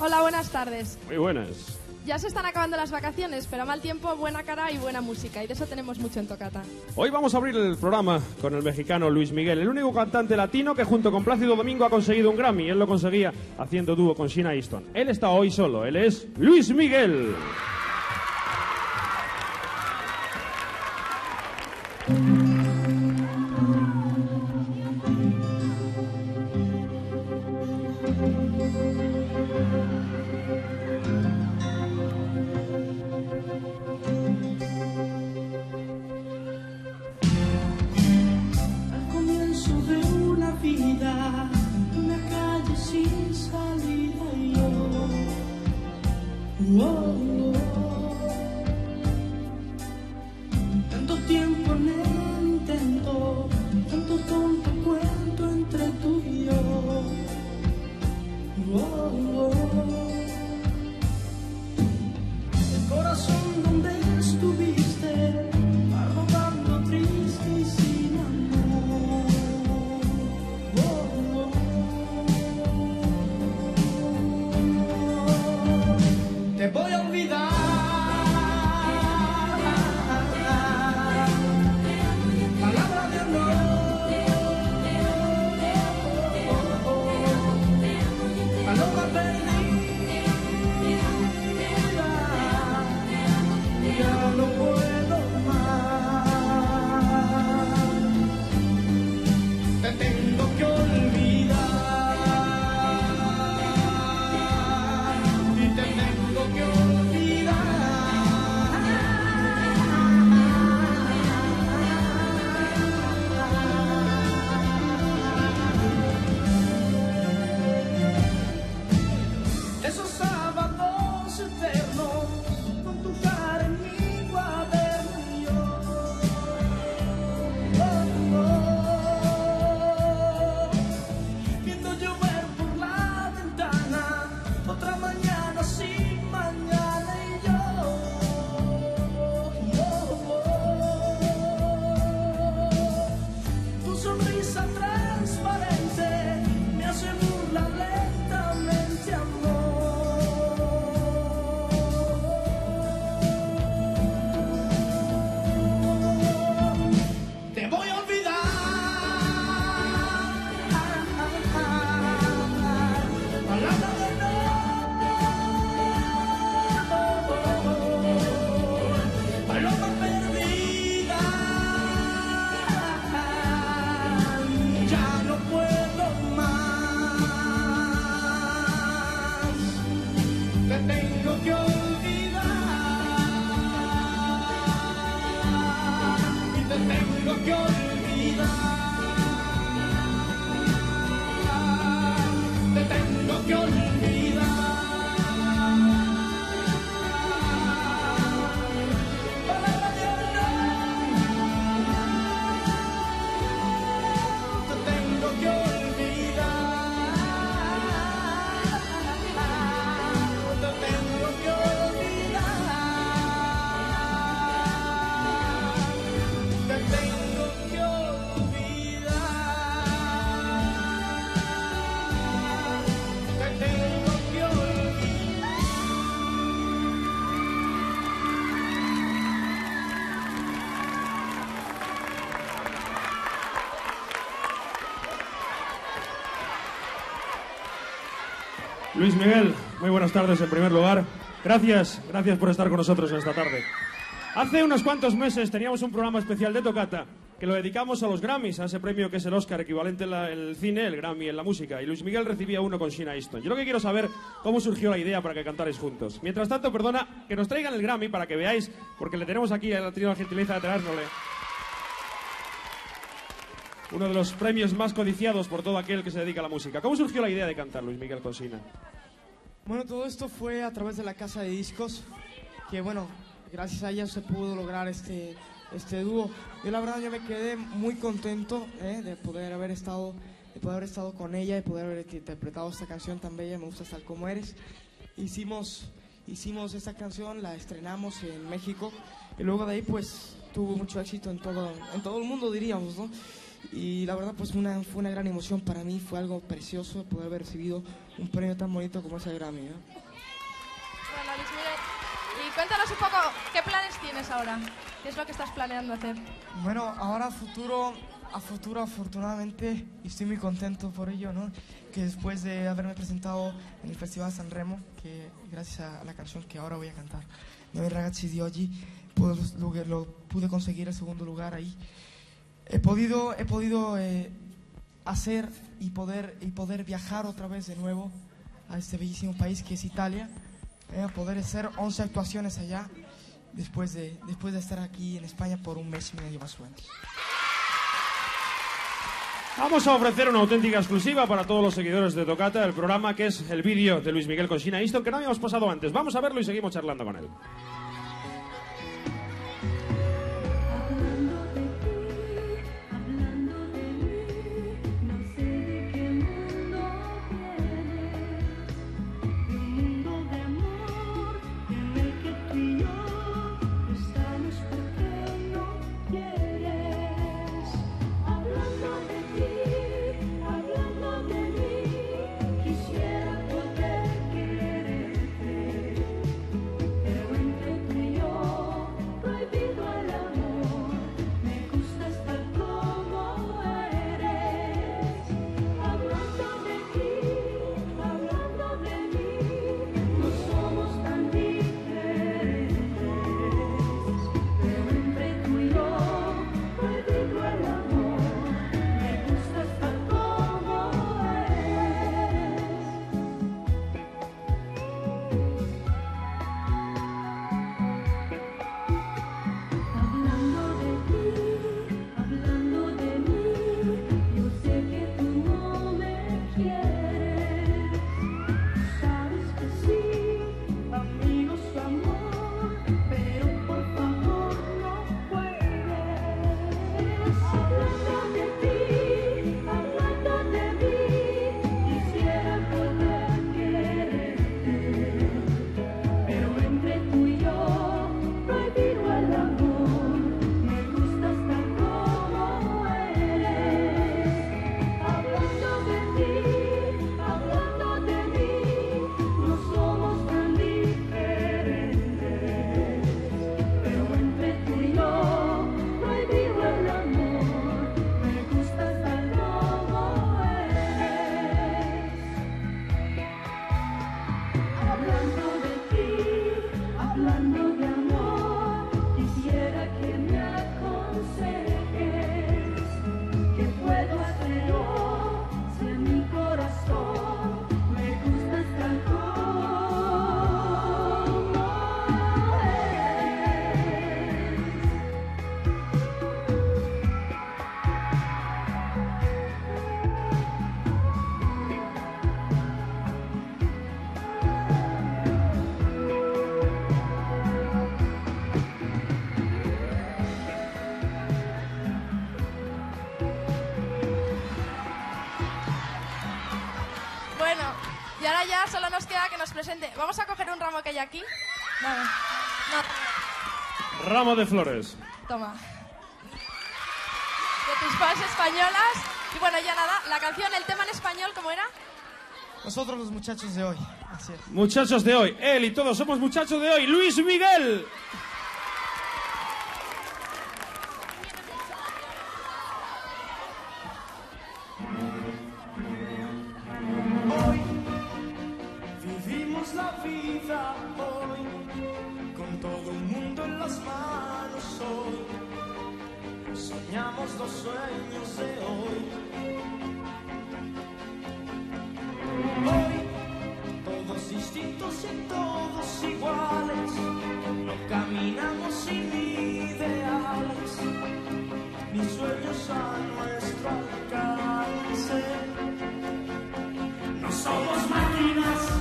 Hola, buenas tardes. Muy buenas. Ya se están acabando las vacaciones, pero a mal tiempo, buena cara y buena música, y de eso tenemos mucho en Tocata. Hoy vamos a abrir el programa con el mexicano Luis Miguel, el único cantante latino que junto con Plácido Domingo ha conseguido un Grammy. Él lo conseguía haciendo dúo con Sheena Easton. Él está hoy solo, él es Luis Miguel. Whoa. Luis Miguel, muy buenas tardes en primer lugar. Gracias, gracias por estar con nosotros esta tarde. Hace unos cuantos meses teníamos un programa especial de Tocata que lo dedicamos a los Grammys, a ese premio que es el Oscar equivalente en cine, el Grammy en la música. Y Luis Miguel recibía uno con Sheena Easton. Yo lo que quiero saber cómo surgió la idea para que cantarais juntos. Mientras tanto, perdona, que nos traigan el Grammy para que veáis, porque le tenemos aquí, ha tenido la gentileza de traérnosle. Uno de los premios más codiciados por todo aquel que se dedica a la música. ¿Cómo surgió la idea de cantar Luis Miguel con Sheena? Bueno, todo esto fue a través de la casa de discos, que bueno, gracias a ella se pudo lograr este, este dúo. Yo la verdad yo me quedé muy contento eh, de poder haber estado, de poder haber estado con ella, de poder haber interpretado esta canción tan bella, me gusta tal como eres. Hicimos, hicimos esta canción, la estrenamos en México y luego de ahí pues tuvo mucho éxito en todo, en todo el mundo diríamos, ¿no? Y la verdad, pues una, fue una gran emoción para mí, fue algo precioso poder haber recibido un premio tan bonito como ese Grammy. ¿no? Bueno, Luis Miguel, y cuéntanos un poco, ¿qué planes tienes ahora? ¿Qué es lo que estás planeando hacer? Bueno, ahora a futuro, a futuro afortunadamente, y estoy muy contento por ello, ¿no? Que después de haberme presentado en el Festival San Remo, que gracias a la canción que ahora voy a cantar, Nueve Ragazzi di Oggi, pude, lo, lo pude conseguir el segundo lugar ahí. He podido, he podido eh, hacer y poder, y poder viajar otra vez de nuevo a este bellísimo país que es Italia, eh, poder hacer 11 actuaciones allá después de, después de estar aquí en España por un mes y medio más o menos. Vamos a ofrecer una auténtica exclusiva para todos los seguidores de Tocata, el programa que es el vídeo de Luis Miguel con Sheena Easton, que no habíamos pasado antes. Vamos a verlo y seguimos charlando con él. Presente. Vamos a coger un ramo que hay aquí. Vale. No, Ramo de flores. toma. De tus fans españolas. Y bueno, ya nada, la canción, el tema en español, ¿cómo era? Nosotros los muchachos de hoy, así es. Muchachos de hoy, él y todos somos muchachos de hoy. Luis Miguel. Sueños de hoy. Hoy todos distintos y todos iguales. No caminamos sin ideales ni sueños a nuestro alcance. No somos máquinas,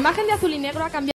La imagen de azul y negro ha cambiado.